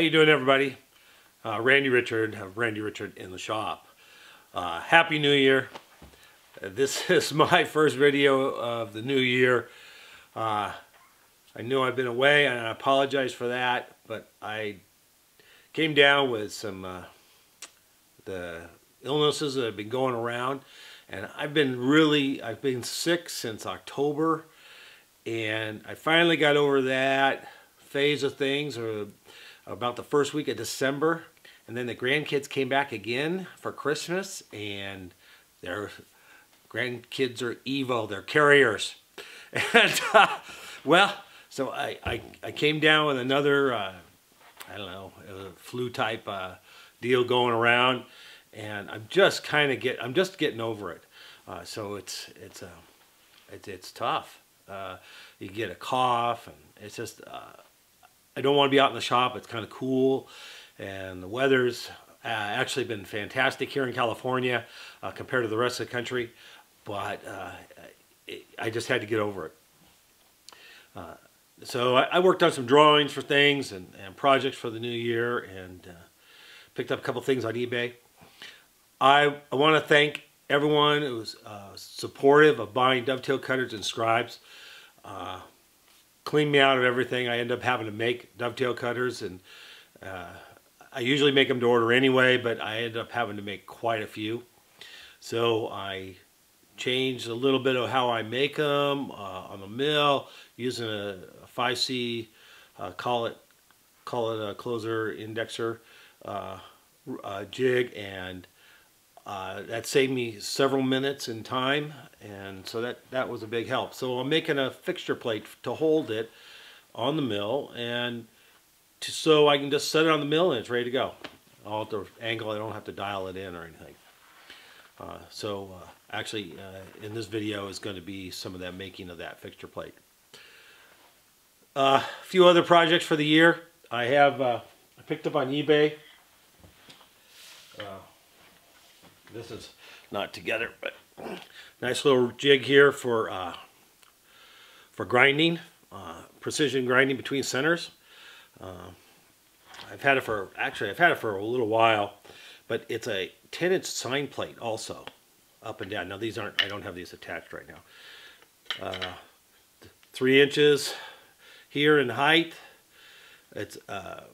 How you doing, everybody? Uh, Randy Richard of Randy Richard in the shop. Uh, Happy New Year. Uh, this is my first video of the new year. Uh, I know I've been away and I apologize for that, but I came down with some uh, the illnesses that have been going around and I've been really, I've been sick since October and I finally got over that phase of things or about the first week of December. And then the grandkids came back again for Christmas and their grandkids are evil, they're carriers. And uh, well, so I, I, I, came down with another, uh, I don't know, flu type uh, deal going around and I'm just kind of get, I'm just getting over it. Uh, so it's, it's, uh, it's, it's tough. Uh, you get a cough and it's just, I don't want to be out in the shop. It's kind of cool, and the weather's uh, actually been fantastic here in California uh, compared to the rest of the country. But uh, it, I just had to get over it. Uh, so I, I, worked on some drawings for things and, and projects for the new year, and uh, picked up a couple things on eBay. I, I want to thank everyone who was uh, supportive of buying dovetail cutters and scribes. Uh, clean me out of everything. I end up having to make dovetail cutters and uh, I usually make them to order anyway, but I end up having to make quite a few. So I changed a little bit of how I make them uh, on the mill using a, a 5C, uh, call it call it a closer indexer uh, uh, jig and uh, that saved me several minutes in time and so that that was a big help. So I'm making a fixture plate to hold it on the mill and to, so I can just set it on the mill and it's ready to go. All at the angle I don't have to dial it in or anything. Uh, so uh, actually uh, in this video is going to be some of that making of that fixture plate. Uh, a few other projects for the year. I have uh, I picked up on eBay this is not together, but nice little jig here for uh, for grinding, uh, precision grinding between centers. Uh, I've had it for, actually I've had it for a little while, but it's a 10 inch sine plate also, up and down. Now these aren't, I don't have these attached right now. Uh, three inches here in height. It's, uh,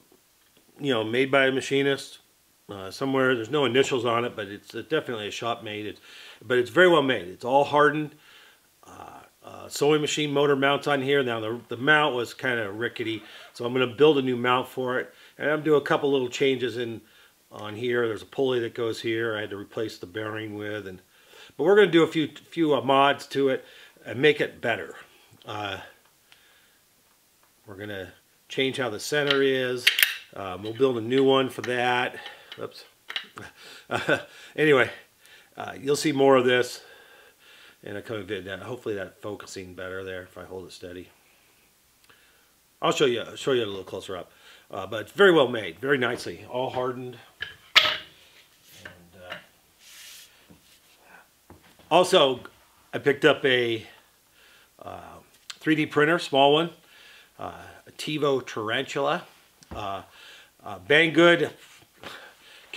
you know, made by a machinist uh, somewhere. There's no initials on it, but it's definitely a shop made. It's, but it's very well made. It's all hardened. Uh, uh, sewing machine motor mounts on here. Now the, the mount was kind of rickety, so I'm going to build a new mount for it. And I'm doing a couple little changes in on here. There's a pulley that goes here. I had to replace the bearing with, and but we're going to do a few few uh, mods to it and make it better. Uh, we're going to change how the center is. Um, we'll build a new one for that. Oops. Uh, anyway, uh, you'll see more of this in a coming video. Hopefully that focusing better there if I hold it steady. I'll show you show you a little closer up. Uh, but it's very well made, very nicely, all hardened. And, uh, also, I picked up a 3D uh, printer, small one, uh, a Tevo Tarantula. Uh, Banggood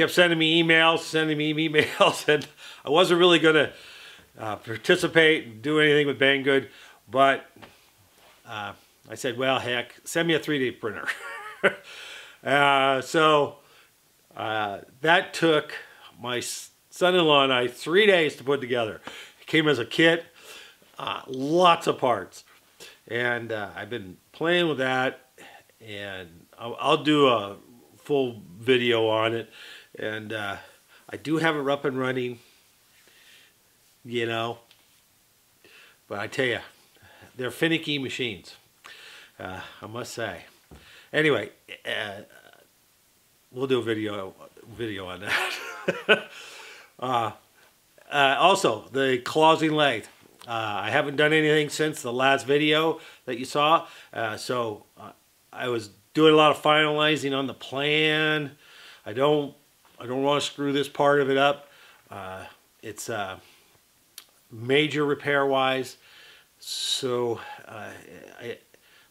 kept sending me emails, sending me emails, and I wasn't really going to uh, participate and do anything with Banggood, but uh, I said, well, heck, send me a 3D printer. uh, so uh, that took my son-in-law and I three days to put together. It came as a kit, uh, lots of parts. And uh, I've been playing with that, and I'll, I'll do a full video on it and uh, I do have it up and running, you know. But I tell you, they're finicky machines, uh, I must say. Anyway, uh, we'll do a video video on that. Uh, uh, also, the Clausing lathe. Uh, I haven't done anything since the last video that you saw, so I was doing a lot of finalizing on the plan. I don't I don't want to screw this part of it up. Uh, it's uh, major repair wise. So uh, I,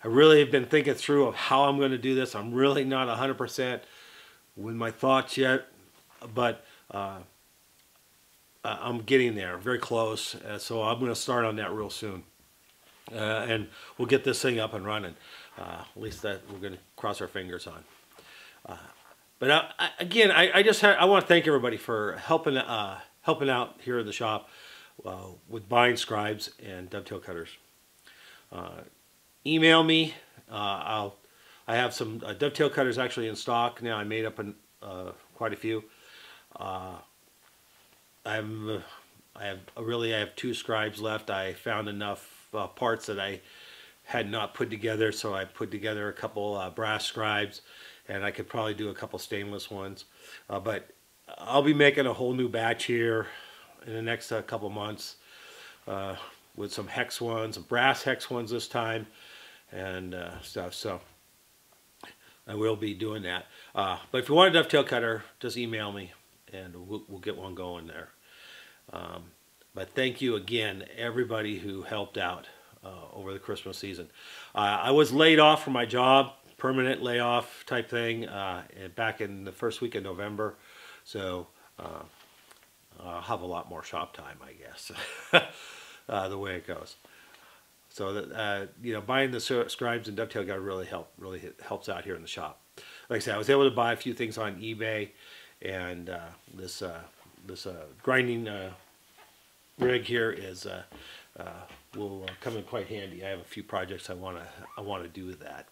I really have been thinking through of how I'm going to do this. I'm really not 100% with my thoughts yet, but uh, I'm getting there, very close. Uh, so I'm going to start on that real soon. Uh, and we'll get this thing up and running. At least that we're going to cross our fingers on. Uh, but uh, I, again, I, I just I want to thank everybody for helping helping out here in the shop with buying scribes and dovetail cutters email me. Uh, I'll I have some uh, dovetail cutters actually in stock now. I made up an, uh, quite a few. Uh, I'm I have really I have two scribes left. I found enough uh, parts that I had not put together, so I put together a couple uh, brass scribes, and I could probably do a couple stainless ones. but I'll be making a whole new batch here in the next couple months with some hex ones, some brass hex ones this time and uh, stuff. So I will be doing that. Uh, but if you want a dovetail cutter, just email me and we'll, we'll get one going there. Um, but thank you again, everybody who helped out uh, over the Christmas season. Uh, I was laid off from my job, permanent layoff type thing, uh, back in the first week of November. So uh, I'll have a lot more shop time, I guess, the way it goes. So that uh, you know, buying the scribes and dovetail guide really help really helps out here in the shop. Like I said, I was able to buy a few things on eBay, and uh, this uh, this uh, grinding uh, rig here is uh, will come in quite handy. I have a few projects I want to I want to do with that.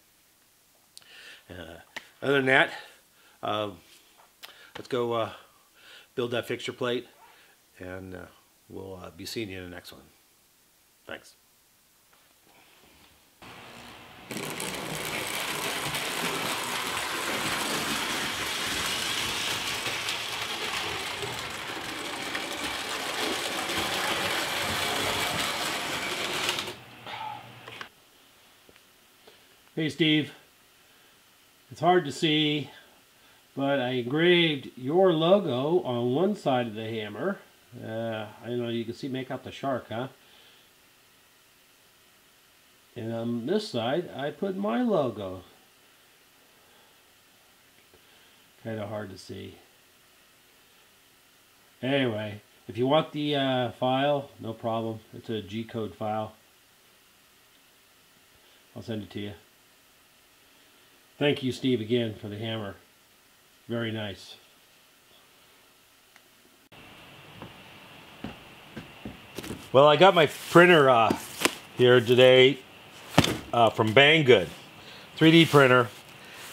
Uh, other than that, um, let's go uh, build that fixture plate, and uh, we'll be seeing you in the next one. Thanks. Hey Steve, it's hard to see, but I engraved your logo on one side of the hammer. Uh, I don't know you can see, make out the shark, huh? And on this side, I put my logo. Kind of hard to see. Anyway, if you want the uh, file, no problem. It's a G-code file. I'll send it to you. Thank you, Steve, again for the hammer. Very nice. Well, I got my printer uh, here today uh, from Banggood, 3D printer,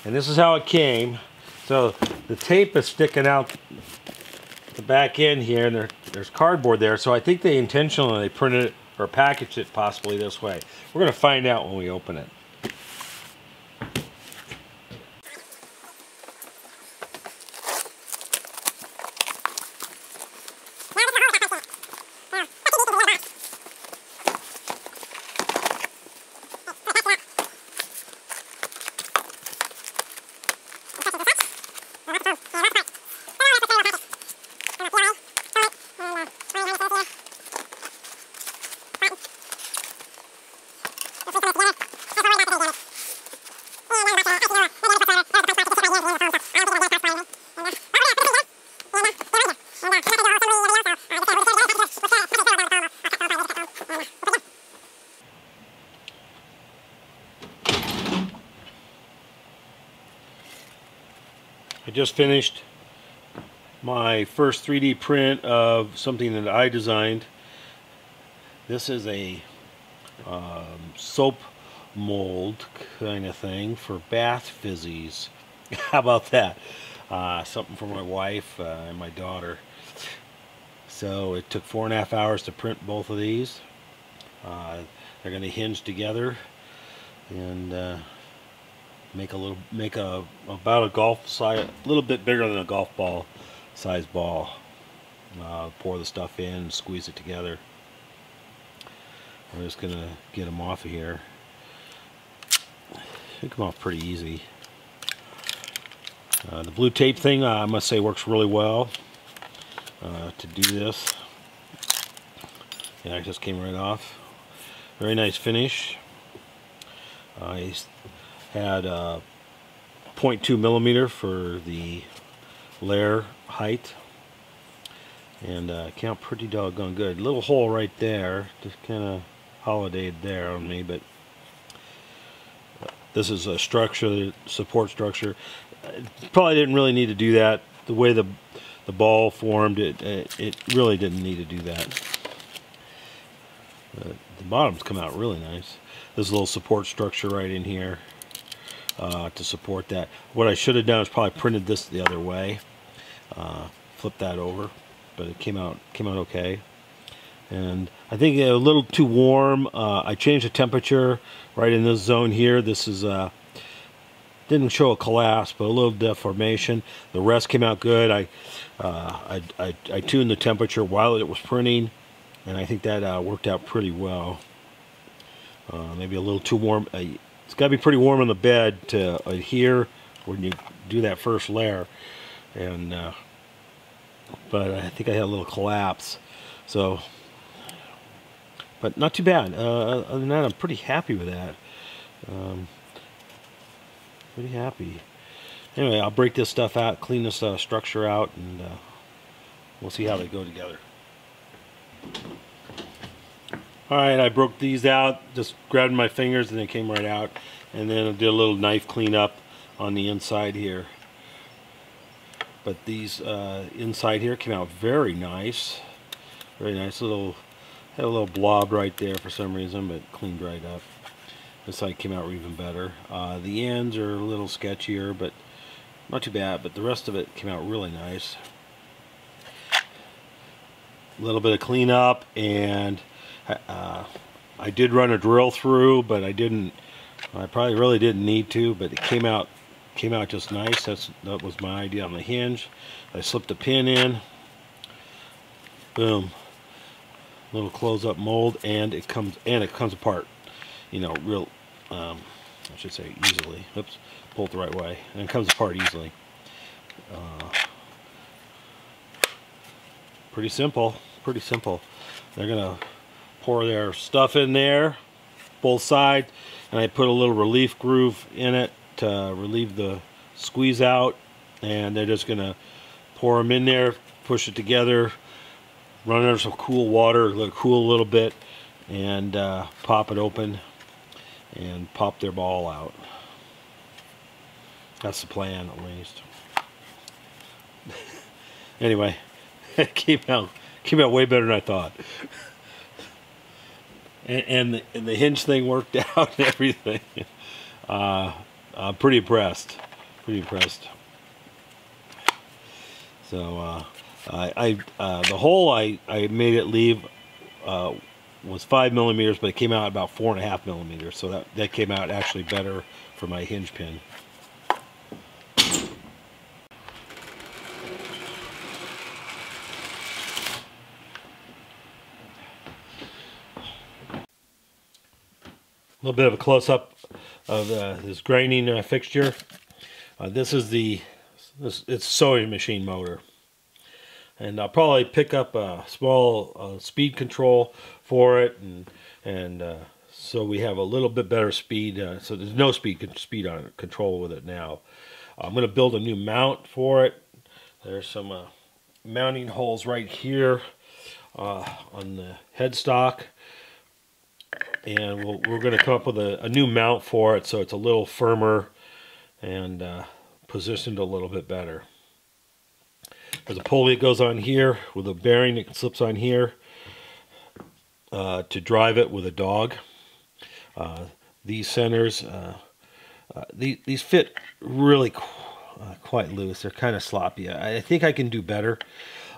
and this is how it came. So the tape is sticking out the back end here, and there, there's cardboard there. So I think they intentionally printed it or packaged it possibly this way. We're going to find out when we open it. Finished my first 3D print of something that I designed. This is a um, soap mold kind of thing for bath fizzies. How about that? Uh, something for my wife uh, and my daughter. So it took four and a half hours to print both of these. Uh, they're going to hinge together and uh, make a little make a about a golf size a little bit bigger than a golf ball size ball uh, pour the stuff in squeeze it together. I'm just gonna get them off of here. They come off pretty easy. Uh, the blue tape thing uh, I must say works really well uh, to do this. Yeah it just came right off. Very nice finish. I had a 0.2 millimeter for the layer height and uh, came out pretty doggone good. Little hole right there, just kind of holidayed there on me, but this is a structure, support structure. Probably didn't really need to do that. The way the the ball formed, it it, it really didn't need to do that. Uh, the bottoms come out really nice. This little support structure right in here uh, to support that. What I should have done is probably printed this the other way, uh, flip that over, but it came out came out okay. And I think a little too warm. Uh, I changed the temperature right in this zone here. This is uh, didn't show a collapse, but a little deformation. The rest came out good. I, uh, I, I, I, tuned the temperature while it was printing, and I think that uh, worked out pretty well. Uh, maybe a little too warm. It's got to be pretty warm on the bed to adhere when you do that first layer. And uh, but I think I had a little collapse. So, but not too bad. Uh, other than that, I'm pretty happy with that. Um, pretty happy. Anyway, I'll break this stuff out, clean this uh, structure out, and uh, we'll see how they go together. Alright, I broke these out, just grabbed my fingers and they came right out. And then I did a little knife cleanup on the inside here. But these uh, inside here came out very nice. Very nice little, had a little blob right there for some reason, but cleaned right up. This side came out even better. Uh, the ends are a little sketchier, but not too bad. But the rest of it came out really nice. A little bit of cleanup, and uh, I did run a drill through, but I didn't. I probably really didn't need to, but it came out came out just nice. That's that was my idea on the hinge. I slipped a pin in. Boom. Little close up mold, and it comes and it comes apart you know, real, um, I should say easily. Oops, pull it the right way. And it comes apart easily. Uh, pretty simple, pretty simple. They're going to pour their stuff in there, both sides, and I put a little relief groove in it to relieve the squeeze out, and they're just going to pour them in there, push it together, run under some cool water, let it cool a little bit, and uh, pop it open and pop their ball out. That's the plan, at least. anyway, it came out came out way better than I thought. And, and, the, and the hinge thing worked out and everything. Uh, I'm pretty impressed. Pretty impressed. So uh, I, I uh, the hole I, I made it leave uh, was five millimeters, but it came out about four and a half millimeters. So that, that came out actually better for my hinge pin. Little bit of a close-up of uh, this grinding uh, fixture. Uh, this is the this, it's sewing machine motor. And I'll probably pick up a small uh, speed control for it and and uh, so we have a little bit better speed uh, so there's no speed speed on control with it now. I'm going to build a new mount for it. There's some mounting holes right here on the headstock and we we are going to come up with a, a, new mount for it so it's a little firmer and uh, positioned a little bit better there's a pulley that goes on here with a bearing that slips on here uh, to drive it with a dog. Uh, these centers, uh, uh these, these fit really qu uh, quite loose. They're kind of sloppy. I, I, think I can do better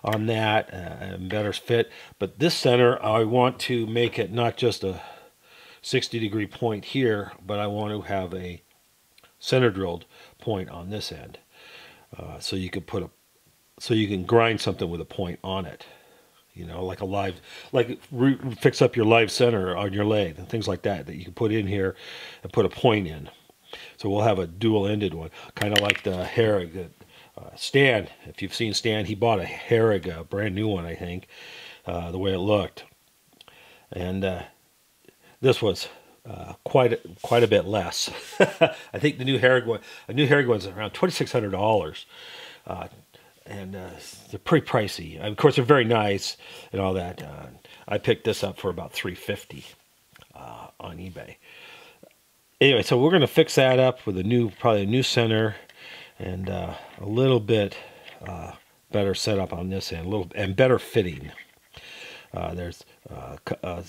on that and better fit. But this center, I want to make it not just a 60 degree point here, but I want to have a center drilled point on this end. Uh, so you could put a so you can grind something with a point on it you know like a live like fix up your live center on your lathe and things like that that you can put in here and put a point in so we'll have a dual ended one kind of like the Harig that uh, Stan if you've seen Stan he bought a Harig a brand new one I think uh, the way it looked and uh, this was uh, quite a, quite a bit less. I think the new Harig a new Harig one's around twenty six hundred dollars, uh, and uh, they're pretty pricey. Of course, they're very nice and all that. Uh, I picked this up for about three fifty uh, on eBay. Anyway, so we're gonna fix that up with a new, probably a new center, and uh, a little bit better setup on this end, a little and better fitting. There's uh, uh,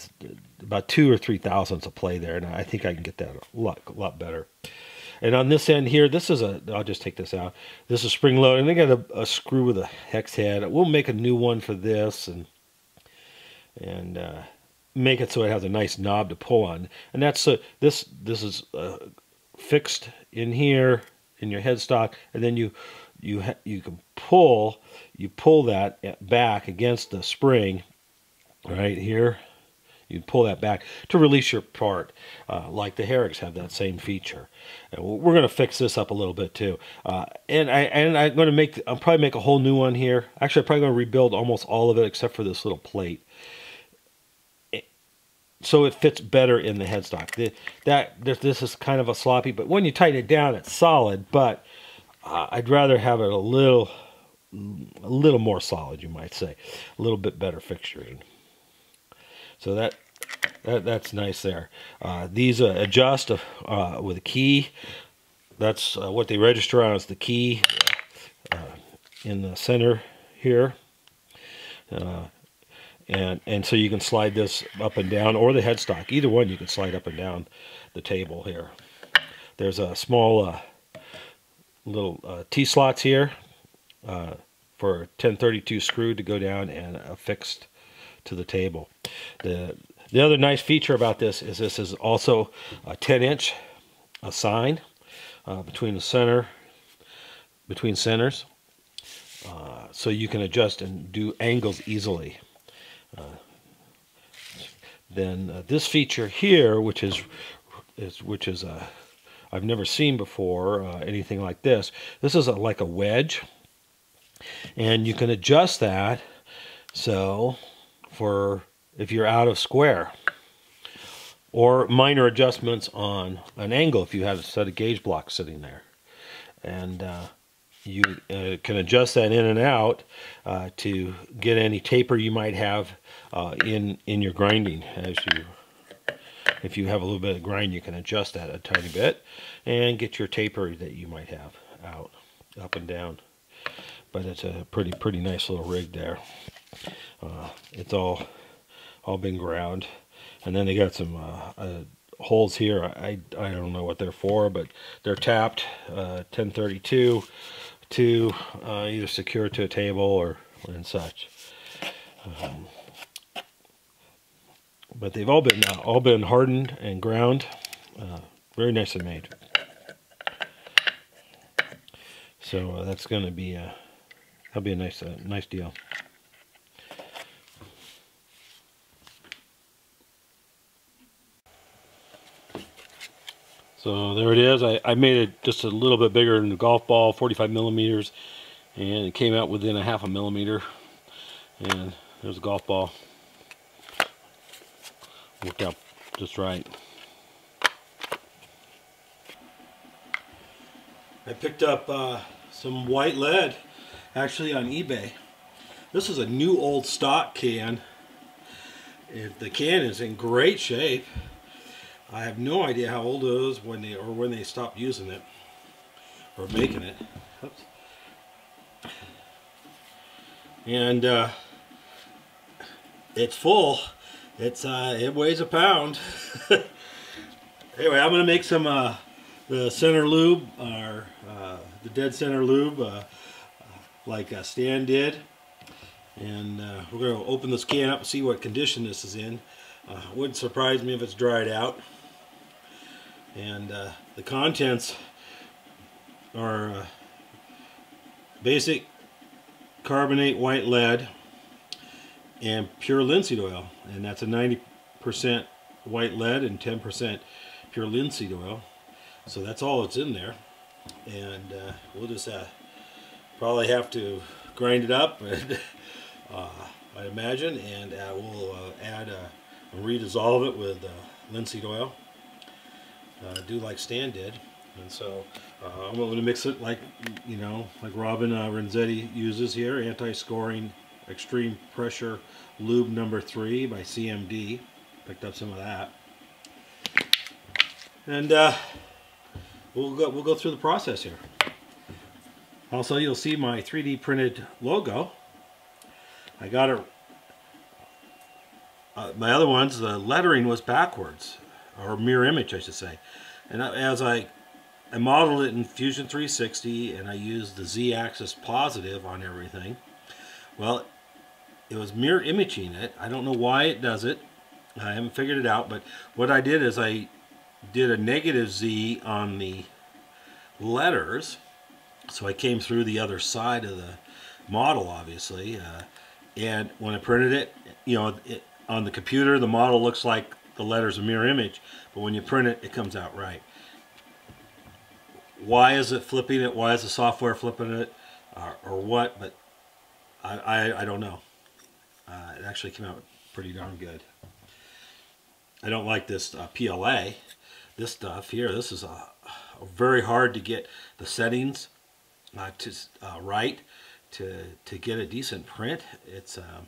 about two or three thousandths of play there, and I think I can get that a lot, a lot better. And on this end here, this is a, I'll just take this out. This is spring loaded, and they got a, a, screw with a hex head. We'll make a new one for this, and and uh, make it so it has a nice knob to pull on. And that's uh, this this is uh, fixed in here in your headstock, and then you you you can pull you pull that back against the spring right here. You pull that back to release your part uh, like the Harigs have that same feature. And we're going to fix this up a little bit too. Uh, and I and I'm going to make I'll probably make a whole new one here. Actually I'm probably going to rebuild almost all of it except for this little plate. So it fits better in the headstock. The, that this is kind of a sloppy but when you tighten it down it's solid but uh, I'd rather have it a little a little more solid you might say. A little bit better fixturing so that, that that's nice there. Uh, these uh, adjust uh, with a key. That's uh, what they register on is the key uh, in the center here. Uh, and and so you can slide this up and down or the headstock. Either one you can slide up and down the table here. There's a small little T-slots here for 1032 screw to go down and affixed to the table. The, the other nice feature about this is this is also a 10 inch a sine uh, between the center, between centers. Uh, so you can adjust and do angles easily. Uh, then uh, this feature here, which is, is which is a I've never seen before uh, anything like this. This is a, like a wedge, and you can adjust that so for if you're out of square or minor adjustments on an angle if you have a set of gauge blocks sitting there. And uh, you uh, can adjust that in and out uh, to get any taper you might have uh, in in your grinding. As you if you have a little bit of grind you can adjust that a tiny bit and get your taper that you might have out up and down. But it's a pretty pretty nice little rig there uh, it's all all been ground. And then they got some uh, uh, holes here. I, I don't know what they're for but they're tapped 1032 uh, to uh, either secure to a table or and such. Um, but they've all been all been hardened and ground very nicely made. So that's going to be a that'll be a nice nice deal So there it is. I, I made it just a little bit bigger than the golf ball, 45 millimeters, and it came out within a half a millimeter. And there's a golf ball. Worked out just right. I picked up uh, some white lead actually on eBay. This is a new old stock can. the can is in great shape. I have no idea how old it is when they or when they stopped using it or making it. Oops. And uh, it's full. It's uh, it weighs a pound. anyway, I'm gonna make some uh, the center lube or uh, the dead center lube uh, like uh, Stan did. And we're to open this can up and see what condition this is in. Uh, wouldn't surprise me if it's dried out and uh, the contents are uh, basic carbonate white lead and pure linseed oil. And that's a 90% white lead and 10% pure linseed oil. So that's all that's in there. And uh, we'll just uh, probably have to grind it up. Uh, I imagine. And uh, we'll add and redissolve it with linseed oil uh, do like Stan did. And so uh, I'm going to mix it like, you know, like Robin uh, Renzetti uses here, anti-scoring extreme pressure lube number three by CMD. Picked up some of that. And uh, we'll go we'll go through the process here. Also, you'll see my 3D printed logo. I got it. Uh, my other ones, the lettering was backwards, or mirror image, I should say. And as I, I modeled it in Fusion 360, and I used the Z-axis positive on everything. Well, it was mirror imaging it. I don't know why it does it. I haven't figured it out, but what I did is I did a negative Z on the letters. So I came through the other side of the model, obviously. Uh, and when I printed it, you know, it, on the computer, the model looks like the letters a mirror image. But when you print it, it comes out right. Why is it flipping it? Why is the software flipping it? Uh, or what? But I, I, I don't know. Uh, it actually came out pretty darn good. I don't like this uh, PLA this stuff here, this is a, a very hard to get the settings uh, to uh, right to to get a decent print. It's um,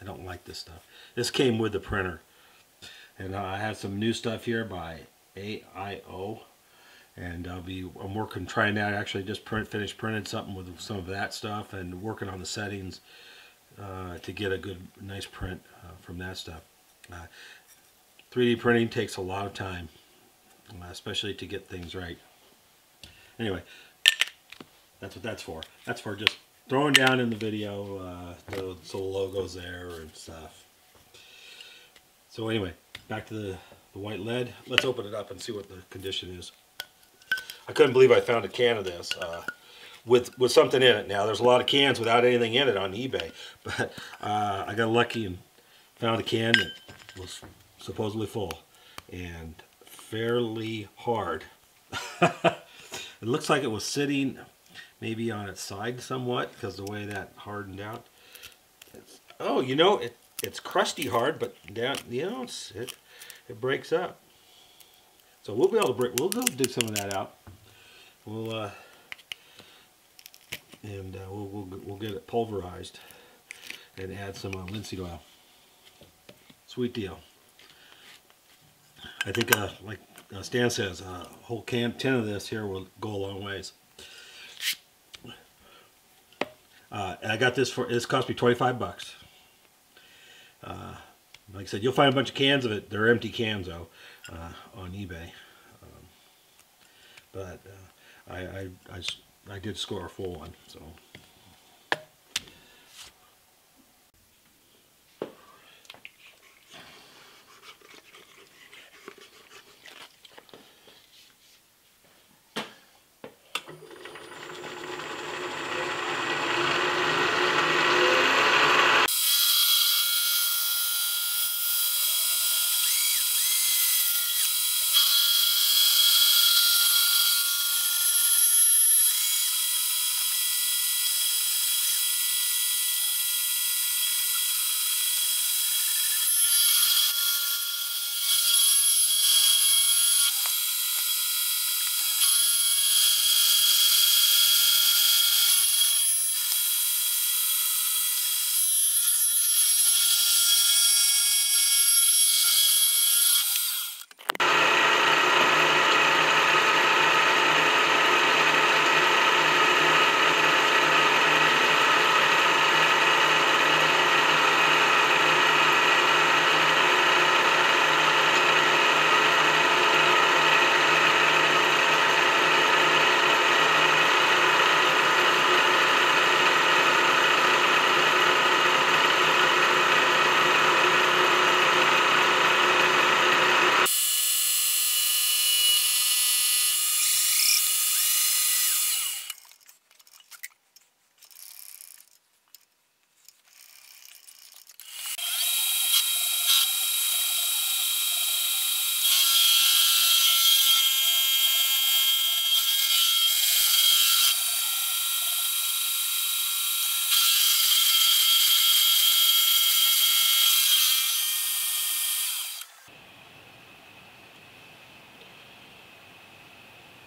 I don't like this stuff. This came with the printer, and uh, I have some new stuff here by AIO, and I'll be I'm working trying to actually just print finish printing something with some of that stuff and working on the settings uh, to get a good nice print uh, from that stuff. 3D uh, printing takes a lot of time especially to get things right. Anyway, that's what that's for. That's for just throwing down in the video uh, so the logo's there and stuff. So anyway, back to the, the white lead. Let's open it up and see what the condition is. I couldn't believe I found a can of this uh, with with something in it. Now there's a lot of cans without anything in it on eBay, but uh, I got lucky and found a can that was supposedly full, and fairly hard. it looks like it was sitting maybe on its side somewhat because the way that hardened out. It's, oh, you know, it it's crusty hard, but down, you know, it it breaks up. So we'll be able to break. We'll go dig some of that out. We'll uh, and uh, we'll, we'll we'll get it pulverized and add some uh, linseed oil. Sweet deal. I think, uh, like uh, Stan says, a uh, whole can, 10 of this here will go a long ways. Uh, and I got this for, this cost me 25 bucks. Uh, like I said, you'll find a bunch of cans of it. They're empty cans, though, uh, on eBay. Um, but uh, I, I, I, I did score a full one, so...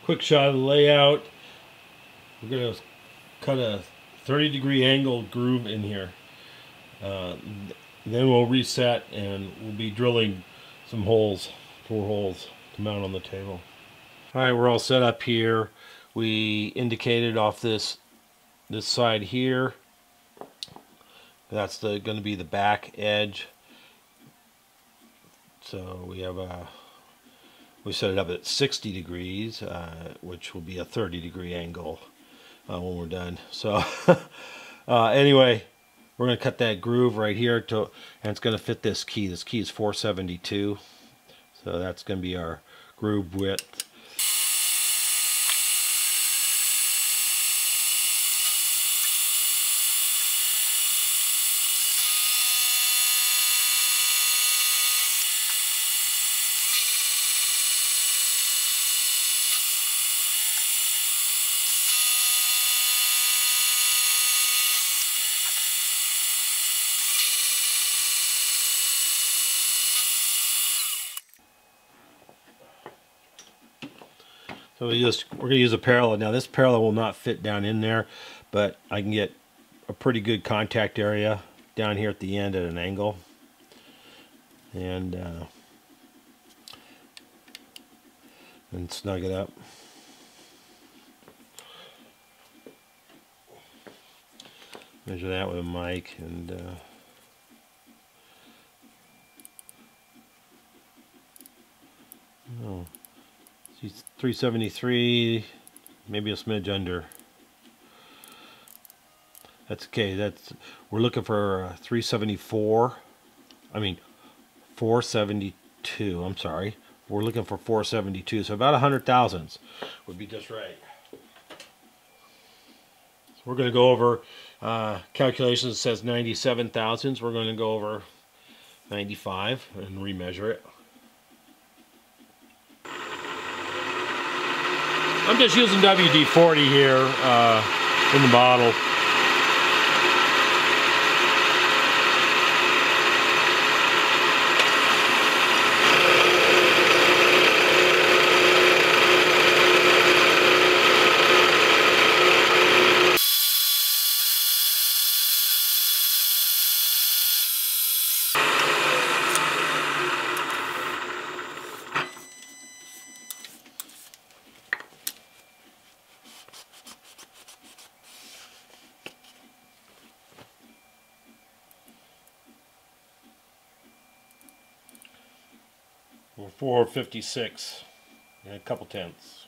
quick shot of the layout. We're going to cut a 30 degree angle groove in here. Uh, then we'll reset and we'll be drilling some holes, four holes to mount on the table. All right, we're all set up here. We indicated off this this side here. That's the going to be the back edge. So we have a we set it up at 60 degrees, uh, which will be a 30 degree angle uh, when we're done. So uh, anyway, we're going to cut that groove right here to, and it's going to fit this key. This key is 472. So that's going to be our groove width. So we just we're gonna use a parallel. Now this parallel will not fit down in there, but I can get a pretty good contact area down here at the end at an angle. And uh, and snug it up. Measure that with a mic and uh, oh. She's 373, maybe a smidge under. That's okay. That's we're looking for uh, 374. I mean 472. I'm sorry. We're looking for 472. So about a hundred thousandths would be just right. So we're going to go over uh, calculations. says 97 thousandths. We're going to go over 95 and remeasure it. I'm just using WD-40 here uh, in the bottle. We're 456 and a couple tenths.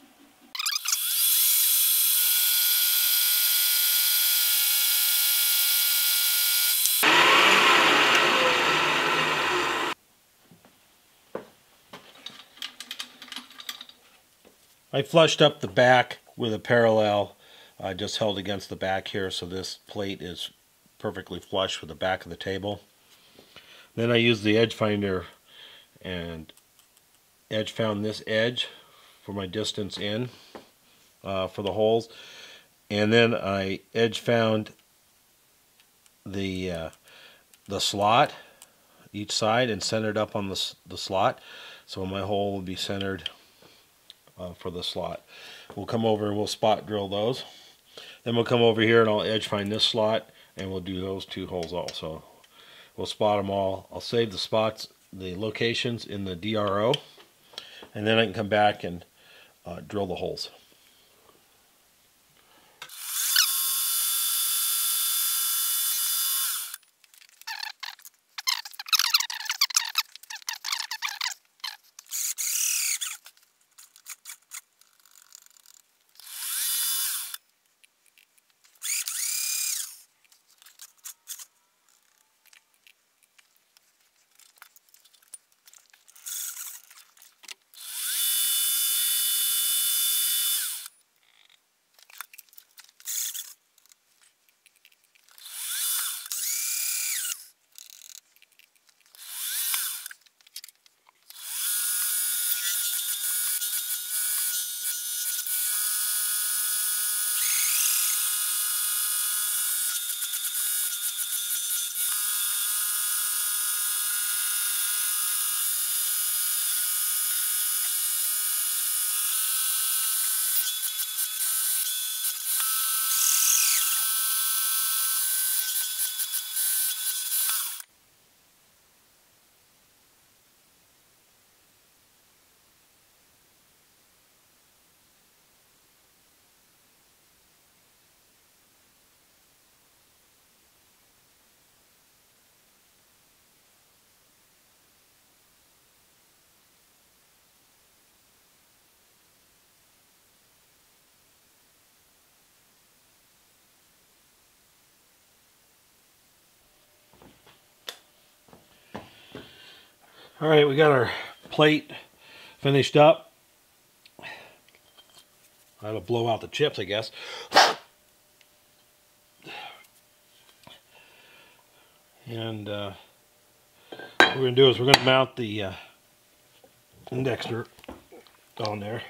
I flushed up the back with a parallel. I just held against the back here so this plate is perfectly flush with the back of the table. Then I used the edge finder and edge found this edge for my distance in uh, for the holes. And then I edge found the uh, the slot each side and centered up on the, the slot. So my hole will be centered uh, for the slot. We'll come over and we'll spot drill those. Then we'll come over here and I'll edge find this slot and we'll do those two holes also. We'll spot them all. I'll save the spots the locations in the DRO and then I can come back and uh, drill the holes. All right, we got our plate finished up. That'll blow out the chips, I guess. And uh, what we're going to do is we're going to mount the uh, indexer on there.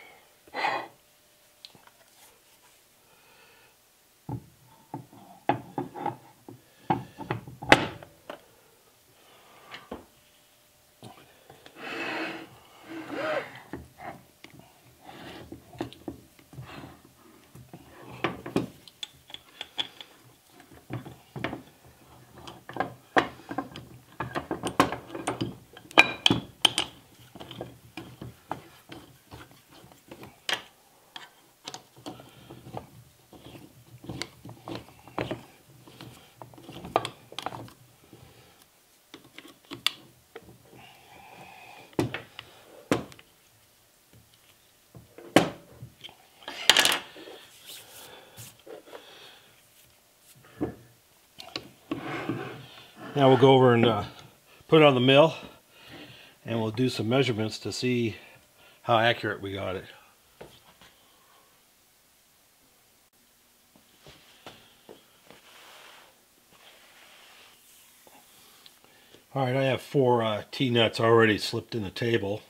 Now we'll go over and uh, put it on the mill and we'll do some measurements to see how accurate we got it. All right, I have four uh, T-nuts already slipped in the table.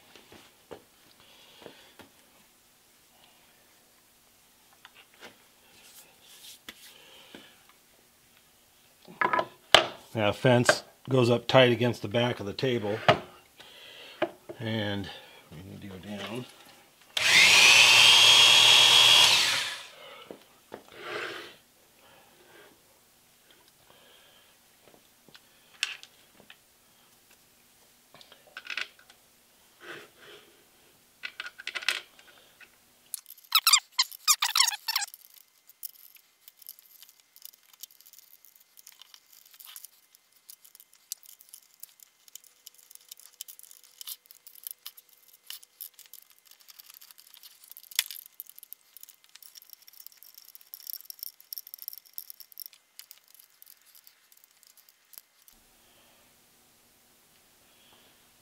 Fence goes up tight against the back of the table. And we need to go down.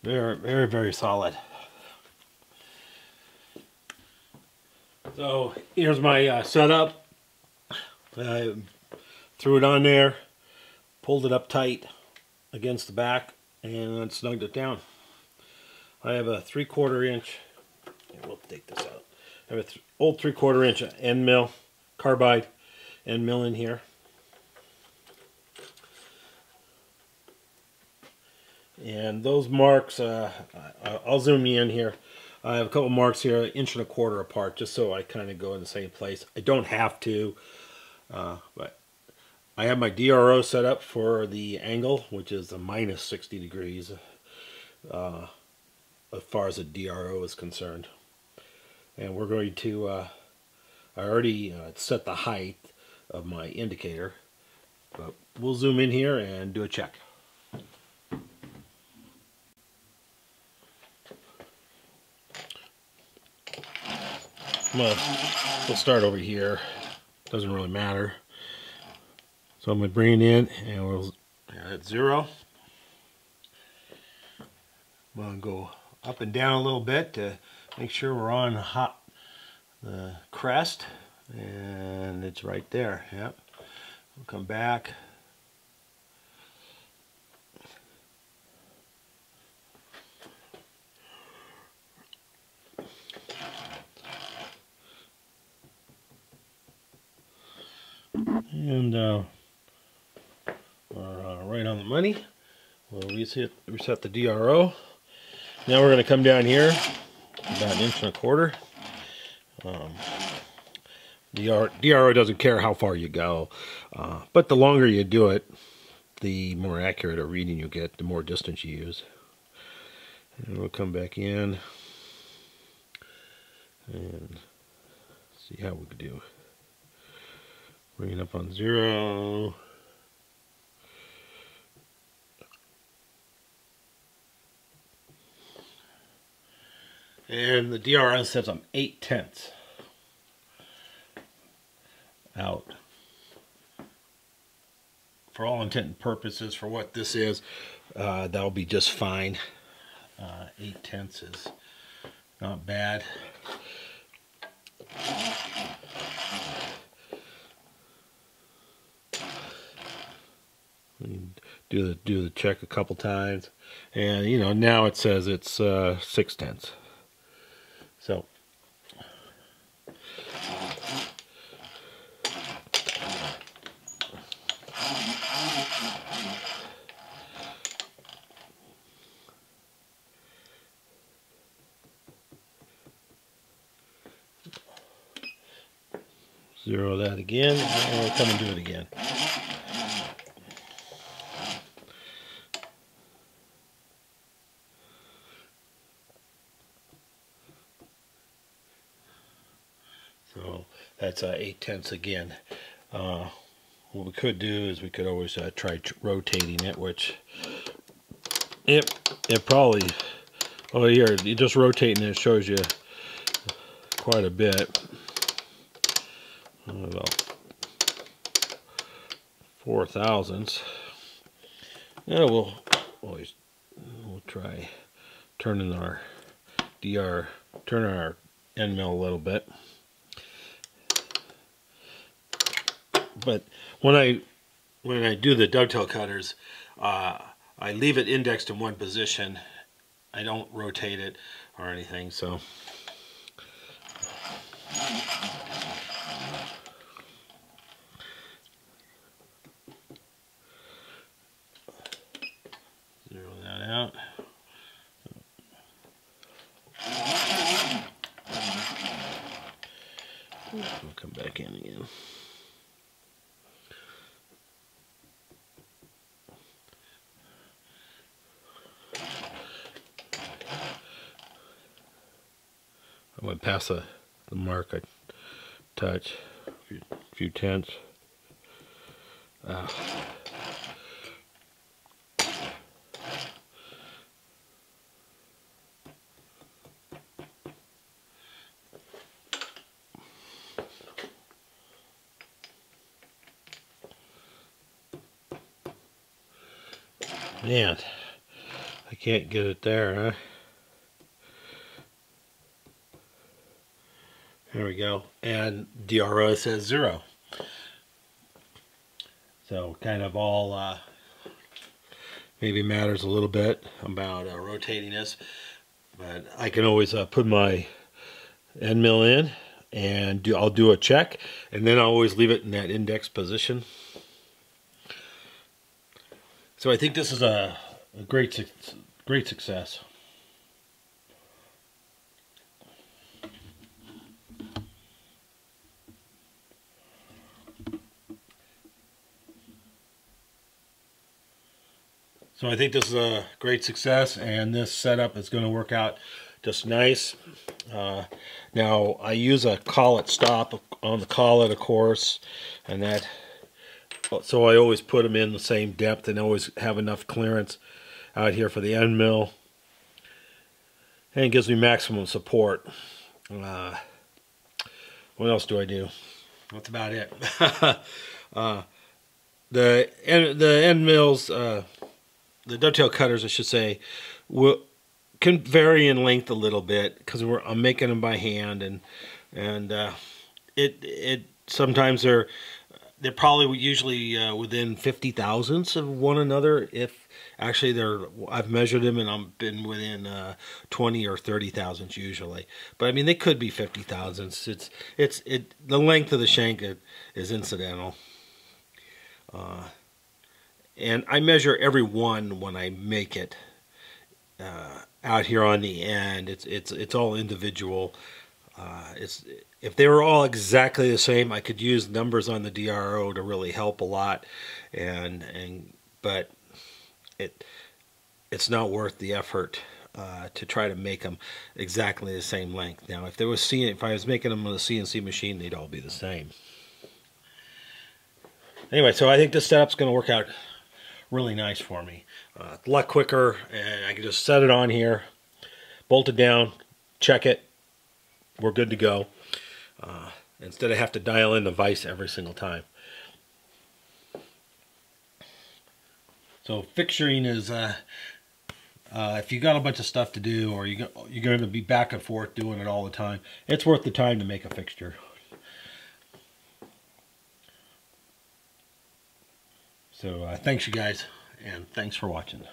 Very, very, very solid. So here's my uh, setup. I threw it on there, pulled it up tight against the back, and snugged it down. I have a three quarter inch, we'll take this out. I have an th old three quarter inch end mill, carbide end mill in here. And those marks, uh, I'll zoom you in here. I have a couple marks here, an inch and a quarter apart, just so I kind of go in the same place. I don't have to, uh, but I have my DRO set up for the angle, which is a minus 60 degrees, uh, as far as the DRO is concerned. And we're going to, uh, I already uh, set the height of my indicator, but we'll zoom in here and do a check. Gonna, we'll start over here. Doesn't really matter. So I'm gonna bring it in and we'll at zero. I'm gonna go up and down a little bit to make sure we're on hot the crest and it's right there. Yep. We'll come back. And uh, we're uh, right on the money. We'll reset, reset the DRO. Now we're going to come down here about an inch and a quarter. Um, DR, DRO doesn't care how far you go, uh, but the longer you do it, the more accurate a reading you get, the more distance you use. And we'll come back in and see how we can do. Bring it up on zero. And the DRS says I'm 8 tenths out. For all intent and purposes, for what this is, uh, that'll be just fine. uh, 8 tenths is not bad. Do the do the check a couple times. And you know now it says it's uh, six tenths. So. Zero that again. And we'll come and do it again So that's uh, 8 tenths again. Uh, what we could do is we could always uh, try rotating it, which it, it probably, oh here, you just rotating it shows you quite a bit. About four thousandths. Yeah, we'll always we'll try turning our DR, turning our end mill a little bit. But when I when I do the dovetail cutters, uh, I leave it indexed in one position. I don't rotate it or anything, so. Zero that out. We'll come back in again. I went past the, the mark I touch a few, few tenths. Uh, Man, I can't get it there, huh? There we go. And DRO says zero. So kind of all uh, maybe matters a little bit about uh, rotating this. But I can always uh, put my end mill in and do, I'll do a check and then I'll always leave it in that index position. So I think this is a, a great, great success. So I think this is a great success and this setup is going to work out just nice. Uh, now I use a collet stop on the collet of course and that so I always put them in the same depth and always have enough clearance out here for the end mill and it gives me maximum support. Uh, what else do I do? That's about it. uh, the end, the end mills uh, the dovetail cutters, I should say, will can vary in length a little bit because I'm making them by hand, and and uh, it it sometimes they're they're probably usually uh, within fifty thousandths of one another. If actually they're I've measured them and I've been within uh, twenty or thirty thousandths usually. But I mean they could be fifty thousandths. It's it's it the length of the shank is incidental. Uh, and I measure every one when I make it uh, out here on the end. It's it's it's all individual. Uh, it's if they were all exactly the same, I could use numbers on the DRO to really help a lot, and and but it it's not worth the effort uh, to try to make them exactly the same length. Now, if there was C, if I was making them on a CNC machine, they'd all be the same. Anyway, so I think this setup's going to work out really nice for me. Uh, a lot quicker, and I can just set it on here, bolt it down, check it, we're good to go. Uh, instead of have to dial in the vise every single time. So fixturing is uh, Uh, if you got a bunch of stuff to do, or you go, you're going to be back and forth doing it all the time, it's worth the time to make a fixture. So uh, thanks you guys, and thanks for watching.